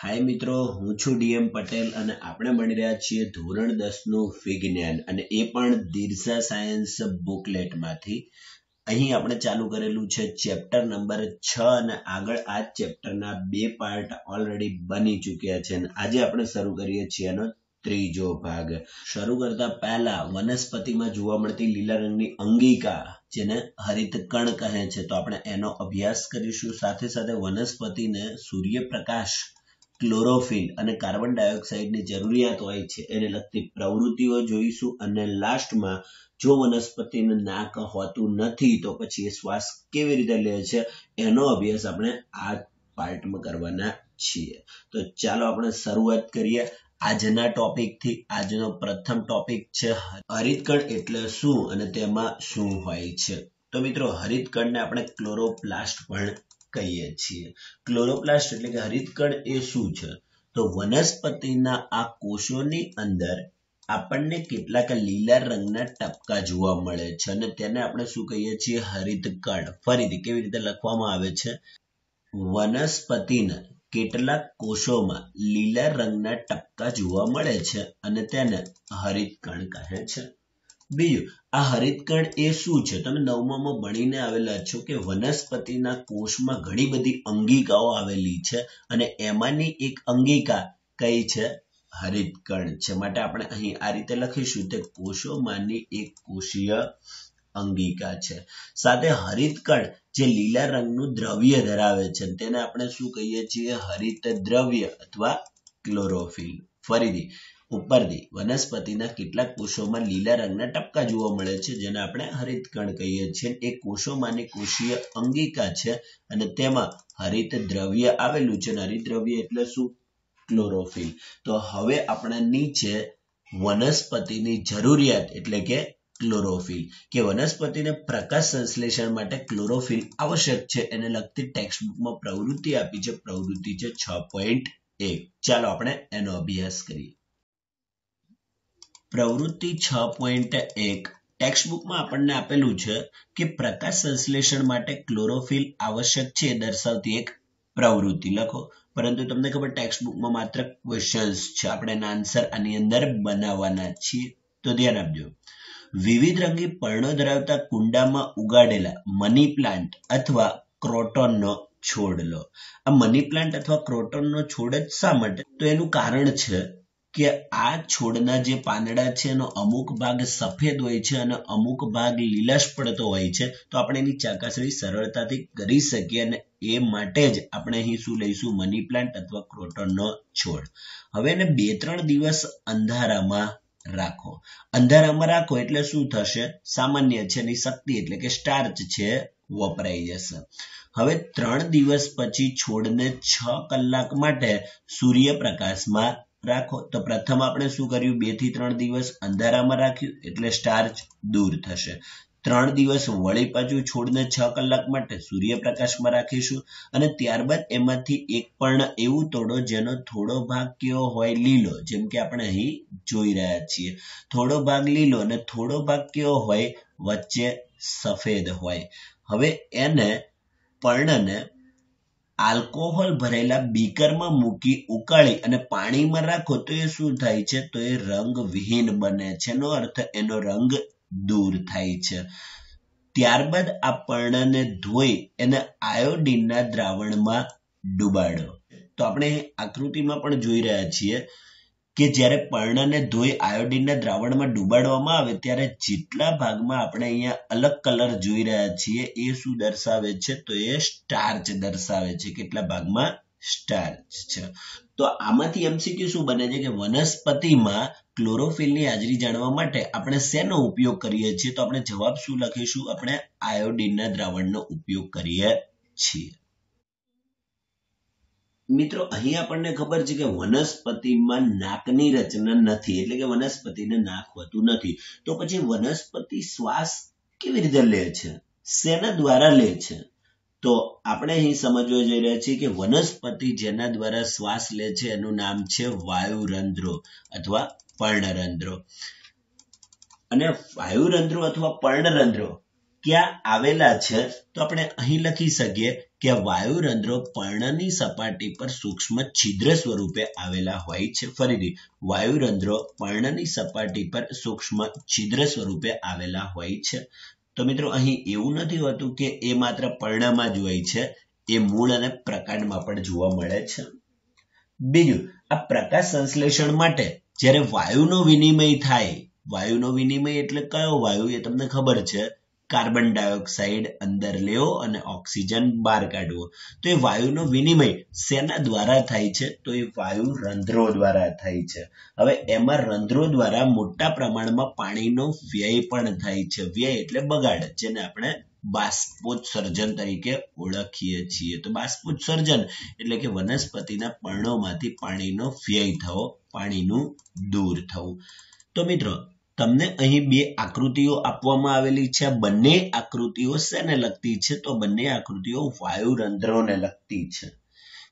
હાય મિત્રો, હું છું ડીએમ પટેલ અને આપણે મળી રહ્યા છીએ ધોરણ દસનું વિજ્ઞાન અને એ પણ દિરસા સાયન્સ બુકલેટમાંથી અહીં આપણે ચાલુ કરેલું છે ચેપ્ટર નંબર છ અને આગળ આ ચેપ્ટરના બે પાર્ટ ઓલરેડી બની ચૂક્યા છે અને આજે આપણે શરૂ કરીએ છીએ એનો ત્રીજો ભાગ. શરૂ કરતા પહેલા વનસ્પતિમાં જોવા મળતી લીલા રંગની અંગિકા, જેને હરિતકણ કહે છે, તો આપણે એનો અભ્યાસ કરીશું. સાથે સાથે વનસ્પતિને સૂર્યપ્રકાશ ક્લોરોફિલ અને કાર્બન ડાયોક્સાઇડની જરૂરિયાત હોય છે. એને લગતી પ્રવૃત્તિઓ જોઈશું અને લાસ્ટમાં જો વનસ્પતિને નાક હોતું નથી, તો પછી એ શ્વાસ કેવી રીતે લે છે, એનો અભ્યાસ આપણે આ પાર્ટમાં કરવાના છીએ. તો ચાલો આપણે શરૂઆત કરીએ. આજના ટોપિકથી આજનો પ્રથમ ટોપિક છે હરિતકણ એટલે શું અને તેમાં શું હોય છે. તો મિત્રો, હરિતકણને આપણે ક્લોરોપ્લાસ્ટ પણ કહીએ છીએ. ક્લોરોપ્લાસ્ટ એટલે કે હરિતકળ એ શું છે? તો વનસ્પતિના આ કોષોની અંદર આપણને કેટલાક લીલા રંગના ટપકા જોવા મળે છે અને તેને આપણે શું કહીએ છીએ? હરિતકળ. ફરીથી કેવી રીતે લખવામાં આવે છે? વનસ્પતિના કેટલાક કોષોમાં લીલા રંગના ટપકા જોવા મળે છે અને તેને હરિતકણ કહે છે. બીજું, આ હરિતકણ એ શું છે? તમે નવમામાં ભણીને આવેલા છો કે વનસ્પતિના કોષમાં ઘણી બધી અંગિકાઓ આવેલી છે અને એમાંની એક અંગિકા કઈ છે? હરિતકણ છે. માટે આપણે અહીં આ રીતે લખીશું તે કોષોમાંની એક કોષીય અંગિકા છે. સાથે હરિતકણ જે લીલા રંગનું દ્રવ્ય ધરાવે છે. તેને આપણે શું કહીએ છીએ? હરિત દ્રવ્ય અથવા ક્લોરોફિલ. ફરીથી ઉપરથી વનસ્પતિના કેટલાક કોષોમાં લીલા રંગના ટપકા જોવા મળે છે, જેને આપણે હરિતકણ કહીએ છીએ. એ કોષોમાંની કોષીય અંગિકા છે અને તેમાં હરિત દ્રવ્ય આવેલું છે. અને હરિત દ્રવ્ય એટલે શું? ક્લોરોફિલ. તો હવે આપણે નીચે વનસ્પતિની જરૂરિયાત એટલે કે ક્લોરોફિલ. કે વનસ્પતિને પ્રકાશ સંશ્લેષણ માટે ક્લોરોફિલ આવશ્યક છે. એને લગતી ટેક્સ્ટ બુકમાં પ્રવૃત્તિ આપી છે. પ્રવૃત્તિ છે છ પોઈન્ટ એક. ચાલો આપણે એનો અભ્યાસ કરીએ. પ્રવૃત્તિ છ પોઈન્ટ એક. ટેક્સ્ટબુકમાં આપણને આપેલું છે કે પ્રકાશ સંશ્લેષણ માટે ક્લોરોફિલ આવશ્યક છે દર્શાવતી એક પ્રવૃત્તિ. લખો. પરંતુ તમને ખબર ટેક્સ્ટબુકમાં માત્ર ક્વેશ્ચન્સ છે. આપણે એના આન્સર આની અંદર બનાવવાના છીએ. તો ધ્યાન આપજો. વિવિધ રંગી પર્ણો ધરાવતા કુંડામાં ઉગાડેલા મની પ્લાન્ટ અથવા ક્રોટોનનો છોડ લો. આ મની પ્લાન્ટ અથવા ક્રોટોનનો છોડ જ શા માટે? તો એનું કારણ છે કે આ છોડના જે પાંદડા છે એનો અમુક ભાગ સફેદ હોય છે અને અમુક ભાગ લીલાશ પડતો હોય છે, તો આપણે એની ચકાસણી સરળતાથી કરી શકીએ અને એ માટે જ આપણે અહીં શું લઈશું? મની પ્લાન્ટ અથવા ક્રોટનનો છોડ. હવે એને બે ત્રણ દિવસ અંધારામાં રાખો. અંધારામાં રાખો એટલે શું થશે? સામાન્ય છે એની શક્તિ એટલે કે સ્ટાર્ચ છે, વપરાઈ જશે. હવે ત્રણ દિવસ પછી છોડને છ કલાક માટે સૂર્યપ્રકાશમાં રાખો. તો પ્રથમ આપણે શું કર્યું? બેથી ત્રણ દિવસ અંધારામાં રાખ્યું, એટલે સ્ટાર્ચ દૂર થશે. ત્રણ દિવસ વળી પાછું છોડને છ કલાક માટે સૂર્યપ્રકાશમાં રાખીશું અને ત્યારબાદ એમાંથી એક પણ એવું તોડો જેનો થોડો ભાગ કયો હોય લીલો, જેમ કે આપણે અહીં જોઈ રહ્યા છીએ. થોડો ભાગ લીલો અને થોડો ભાગ કયો હોય વચ્ચે સફેદ હોય. હવે એને પર્ણને આલ્કોહોલ ભરેલા બીકરમાં મૂકી ઉકાળી અને પાણીમાં રાખો તો એ શું થાય છે? તો એ રંગ વિહીન બને છે. એનો અર્થ એનો રંગ દૂર થાય છે. ત્યારબાદ આ પર્ણને ધોઈ એને આયોડીનના દ્રાવણમાં ડુબાડો. તો આપણે આકૃતિમાં પણ જોઈ રહ્યા છીએ કે જ્યારે પર્ણને ધોઈ આયોડીનના દ્રાવણમાં ડુબાડવામાં આવે ત્યારે જેટલા ભાગમાં આપણે અહીંયા અલગ કલર જોઈ રહ્યા છીએ એ શું દર્શાવે છે? તો એ સ્ટાર્ચ દર્શાવે છે કેટલા ભાગમાં? સ્ટાર્ચ છે. તો આમાંથી એમસીક્યુ શું બને છે કે વનસ્પતિમાં ક્લોરોફિલની હાજરી જાણવા માટે આપણે શેનો ઉપયોગ કરીએ છીએ? તો આપણે જવાબ શું લખીશું? આપણે આયોડીનના દ્રાવણનો ઉપયોગ કરીએ છીએ. મિત્રો, અહીં આપણને ખબર છે કે વનસ્પતિમાં નાકની રચના નથી, એટલે કે વનસ્પતિને નાક હોતું નથી. તો પછી વનસ્પતિ શ્વાસ કેવી રીતે લે છે? શેના દ્વારા લે છે? તો આપણે અહીં સમજવા જઈ રહ્યા છીએ કે વનસ્પતિ જેના દ્વારા શ્વાસ લે છે, એનું નામ છે વાયુરંધ્રો અથવા પર્ણરંધ્રો. અને વાયુરંધ્રો અથવા પર્ણરંધ્રો ક્યાં આવેલા છે? તો આપણે અહીં લખી શકીએ કે વાયુરંધ્રો પર્ણની સપાટી પર સૂક્ષ્મ છિદ્ર સ્વરૂપે આવેલા હોય છે. ફરીથી વાયુરંધ્રો પર્ણની સપાટી પર સૂક્ષ્મ છિદ્ર સ્વરૂપે આવેલા હોય છે. તો મિત્રો, અહીં એવું નથી હોતું કે એ માત્ર પર્ણમાં જ હોય છે. એ મૂળ અને પ્રકાંડમાં પણ જોવા મળે છે. બીજું, આ પ્રકાશ સંશ્લેષણ માટે જ્યારે વાયુનો વિનિમય થાય, વાયુનો વિનિમય એટલે કયો વાયુ એ તમને ખબર છે? કાર્બન ડાયોક્સાઇડ અંદર લેવો અને ઓક્સિજન બહાર કાઢવો. તો એ વાયુનો વિનિમય શેના દ્વારા થાય છે? તો એ વાયુ રંધ્રો દ્વારા થાય છે. હવે એમાં રંધ્રો દ્વારા મોટા પ્રમાણમાં પાણીનો વ્યય પણ થાય છે. વ્યય એટલે બગાડ, જેને આપણે બાષ્પોત્સર્જન તરીકે ઓળખીએ છીએ. તો બાષ્પોત્સર્જન એટલે કે વનસ્પતિના પર્ણોમાંથી પાણીનો વ્યય થવો, પાણીનું દૂર થવું. તો મિત્રો તમને અહીં બે આકૃતિઓ આપવામાં આવેલી છે. બંને આકૃતિઓ શેને લગતી છે? તો બંને આકૃતિઓ વાયુરંધ્રોને લગતી છે.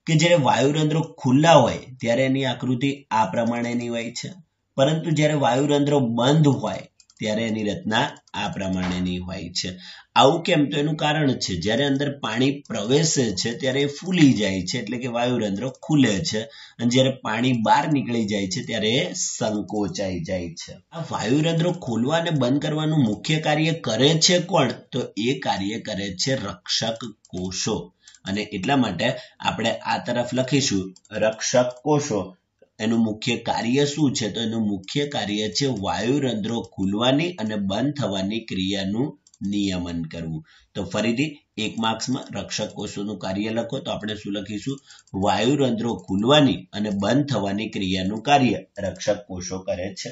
કે જ્યારે વાયુરંધ્રો ખુલ્લા હોય, ત્યારે એની આકૃતિ આ પ્રમાણેની હોય છે. પરંતુ જ્યારે વાયુરંધ્રો બંધ હોય ત્યારે એની રચના આ પ્રમાણેની હોય છે. આવું કેમ? તો એનું કારણ છે, જ્યારે અંદર પાણી પ્રવેશે છે, ત્યારે એ ફૂલી જાય છે, એટલે કે વાયુરંધ્ર ખુલે છે, અને જ્યારે પાણી બહાર નીકળી જાય છે, ત્યારે એ સંકોચાઈ જાય છે. આ વાયુરંધ્ર ખોલવા અને બંધ કરવાનું મુખ્ય કાર્ય કરે છે કોણ? તો એ કાર્ય કરે છે રક્ષક કોષો. અને એટલા માટે આપણે આ તરફ લખીશું, રક્ષક કોષો. એનું મુખ્ય કાર્ય શું છે? તો એનું મુખ્ય કાર્ય છે વાયુરંધ્રો ખુલવાની અને બંધ થવાની ક્રિયાનું નિયમન કરવું. તો ફરીથી એક માર્ક્સમાં રક્ષક કોષોનું કાર્ય લખો. તો આપણે શું લખીશું? વાયુરંધ્રો ખુલવાની અને બંધ થવાની ક્રિયાનું કાર્ય રક્ષક કોષો કરે છે.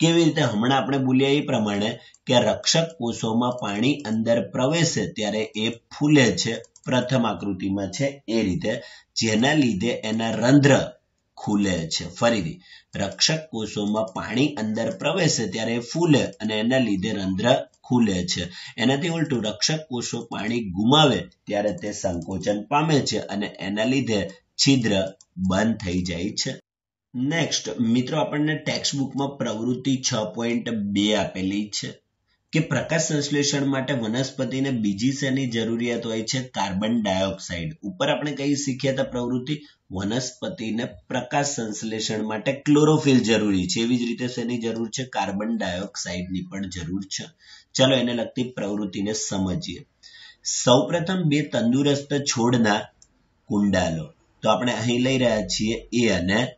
કેવી રીતે? હમણાં આપણે બોલ્યા એ પ્રમાણે કે રક્ષક કોષોમાં પાણી અંદર પ્રવેશે ત્યારે એ ફૂલે છે. પ્રથમ આકૃતિમાં છે એ રીતે. જેના લીધે એના રંધ્ર ખુલે છે. ફરીથી, રક્ષક કોષોમાં પાણી અંદર પ્રવેશે ત્યારે ફૂલે અને એના લીધે રંધ્ર ખુલે છે. એનાથી ઉલટું, રક્ષક કોષો પાણી ગુમાવે ત્યારે તે સંકોચન પામે છે અને એના લીધે છિદ્ર બંધ થઈ જાય છે. નેક્સ્ટ મિત્રો, આપણને ટેક્સ્ટ બુકમાં પ્રવૃત્તિ છ પોઈન્ટ બે આપેલી છે. કે પ્રકાશ સંશ્લેષણ માટે વનસ્પતિને બીજી શેની જરૂરિયાત હોય છે? Carbon dioxide. ઉપર આપણે કઈ શીખ્યા હતા પ્રવૃત્તિ? વનસ્પતિને પ્રકાશ સંશ્લેષણ માટે ક્લોરોફિલ જરૂરી છે. એવી જ રીતે શેની જરૂર છે? કાર્બન ડાયોક્સાઇડની પણ જરૂર છે. ચલો એને લગતી પ્રવૃત્તિને સમજીએ. સૌપ્રથમ બે તંદુરસ્ત છોડના કુંડાલો. તો આપણે અહીં લઈ રહ્યા છીએ એ અને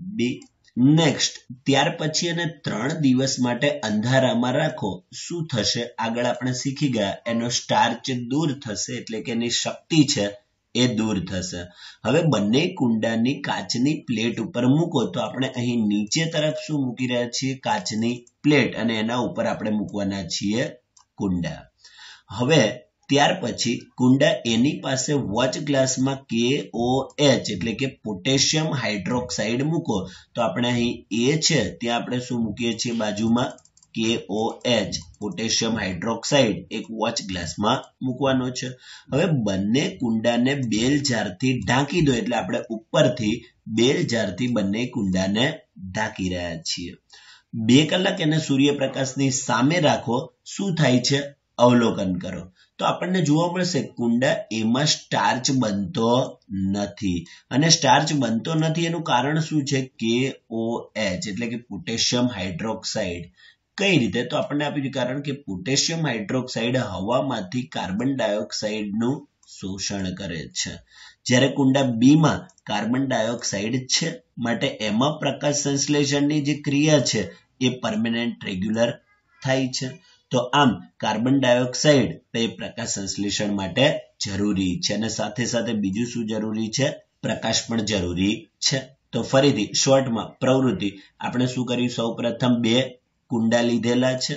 બી. નેક્સ્ટ ત્યાર પછી એને ત્રણ દિવસ માટે અંધારામાં રાખો. શું થશે? આગળ આપણે શીખી ગયા. એનો સ્ટાર્ચ દૂર થશે, એટલે કે એની શક્તિ છે એ દૂર થશે. હવે બંને કુંડાની કાચની પ્લેટ ઉપર મૂકો તો આપણે અહીં નીચે તરફ શું મૂકી રહ્યા છીએ? કાચની પ્લેટ અને એના ઉપર આપણે મૂકવાના છીએ કુંડા. હવે ત્યાર પછી કુંડા એની પાસે વોચ ગ્લાસમાં કે ઓ એચ એટલે કે પોટેશિયમ હાઇડ્રોક્સાઇડ મૂકો. તો આપણે અહીં એ છે, ત્યાં આપણે શું મૂકીએ છીએ? બાજુમાં K O H potassium hydroxide એક વોચ ગ્લાસમાં મૂકવાનો છે. હવે બંને કુંડાને બેલ જારથી ઢાંકી દો, એટલે આપણે ઉપરથી બેલ જારથી બંને કુંડાને ઢાંકી રહ્યા છીએ. બે કલાક એને સૂર્યપ્રકાશની સામે રાખો, શું થાય છે? અવલોકન કરો. તો આપણને જોવા મળશે કુંડા એમાં સ્ટાર્ચ બનતો નથી. અને સ્ટાર્ચ બનતો નથી એનું કારણ શું છે? કે ઓ એચ એટલે કે પોટેશિયમ હાઇડ્રોક્સાઇડ કઈ રીતે? તો આપણને આપ્યું કારણ કે પોટેશિયમ હાઇડ્રોક્સાઇડ હવામાંથી કાર્બન ડાયોક્સાઇડનું શોષણ કરે છે. જ્યારે કુંડા બીમાં કાર્બન ડાયોક્સાઇડ છે, માટે એમાં પ્રકાશ સંશ્લેષણની જે ક્રિયા છે, એ પરમેનન્ટ રેગ્યુલર થાય છે. તો આમ કાર્બન ડાયોક્સાઇડ એ પ્રકાશ સંશ્લેષણ માટે જરૂરી છે અને સાથે સાથે બીજું શું જરૂરી છે? પ્રકાશ પણ જરૂરી છે. તો ફરીથી શોર્ટમાં પ્રવૃત્તિ. આપણે શું કર્યું સૌ પ્રથમ બે કુંડા લીધેલા છે.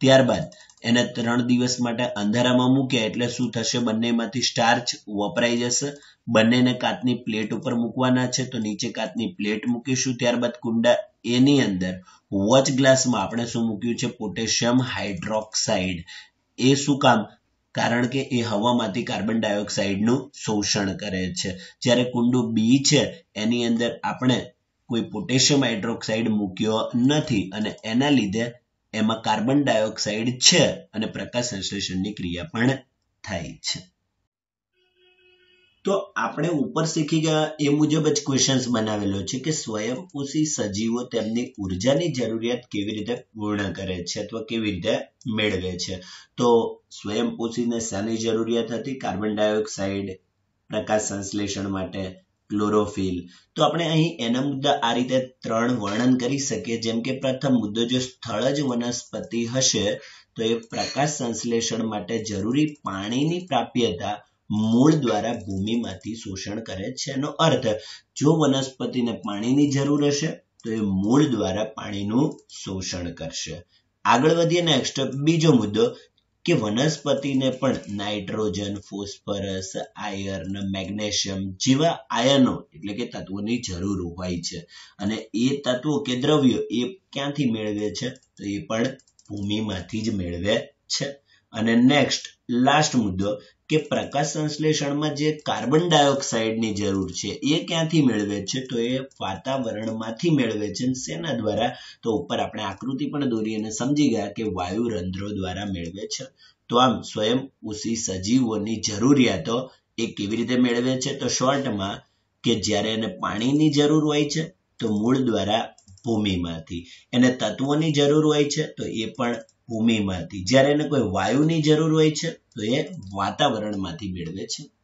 ત્યારબાદ એને ત્રણ દિવસ માટે અંધારામાં મૂક્યા એટલે શું થશે? બંનેમાંથી સ્ટાર્ચ વપરાઈ જશે. બંનેને કાચની પ્લેટ ઉપર મૂકવાના છે. તો નીચે કાચની પ્લેટ મૂકીશું. ત્યારબાદ કુંડા એની અંદર વોચ ગ્લાસમાં આપણે શું મૂક્યું છે? Potassium hydroxide. એ શું કામ? કારણ કે એ હવામાંથી કાર્બન ડાયોક્સાઇડનું શોષણ કરે છે. જ્યારે કુંડું બી છે, એની અંદર આપણે કોઈ પોટેશિયમ હાઇડ્રોક્સાઇડ મૂક્યો નથી. અને એના લીધે એમાં કાર્બન ડાયોક્સાઇડ છે અને પ્રકાશ સંશ્લેષણની ક્રિયા પણ થાય છે. તો આપણે ઉપર શીખી ગયા એ મુજબ જ ક્વેશ્ચન્સ બનાવેલો છે કે સ્વયંપોષી સજીવો તેમની ઉર્જાની જરૂરિયાત કેવી રીતે પૂર્ણ કરે છે અથવા કેવી રીતે મેળવે છે. તો સ્વયંપોષીને શાની જરૂરિયાત હતી? કાર્બન ડાયોક્સાઇડ પ્રકાશ સંશ્લેષણ માટે ક્લોરોફિલ તો આપણે અહીં એના મુદ્દા આ રીતે ત્રણ વર્ણન કરી શકીએ. જેમ કે પ્રથમ મુદ્દો, જો સ્થળ જ વનસ્પતિ હશે, તો એ પ્રકાશ સંશ્લેષણ માટે જરૂરી પાણીની પ્રાપ્યતા મૂળ દ્વારા ભૂમિમાંથી શોષણ કરે છે. એનો અર્થ, જો વનસ્પતિને પાણીની જરૂર હશે, તો એ મૂળ દ્વારા પાણીનું શોષણ કરશે. આગળ વધીએ નેક્સ્ટ બીજો મુદ્દો કે વનસ્પતિને પણ નાઇટ્રોજન, ફોસ્ફરસ, આયર્ન, મેગ્નેશિયમ જેવા આયનો એટલે કે તત્વોની જરૂર હોય છે. અને એ તત્વો કે દ્રવ્યો એ ક્યાંથી મેળવે છે? તો એ પણ ભૂમિમાંથી જ મેળવે છે. અને નેક્સ્ટ લાસ્ટ મુદ્દો કે પ્રકાશ સંશ્લેષણમાં જે કાર્બન ડાયોક્સાઇડની જરૂર છે, એ ક્યાંથી મેળવે છે? તો એ વાતાવરણમાંથી મેળવે છે શેના દ્વારા? તો ઉપર આપણે આકૃતિ પણ દોરી અને સમજી ગયા કે વાયુ રંધ્રો દ્વારા મેળવે છે. તો આમ સ્વયં ઉસી સજીવોની જરૂરિયાતો એ કેવી રીતે મેળવે છે? તો શોર્ટમાં કે જ્યારે એને પાણીની જરૂર હોય છે, તો મૂળ દ્વારા ભૂમિમાંથી. એને તત્વોની જરૂર હોય છે, તો એ પણ ભૂમિમાંથી. જ્યારે એને કોઈ વાયુની જરૂર હોય છે તો એ વાતાવરણમાંથી મેળવે છે.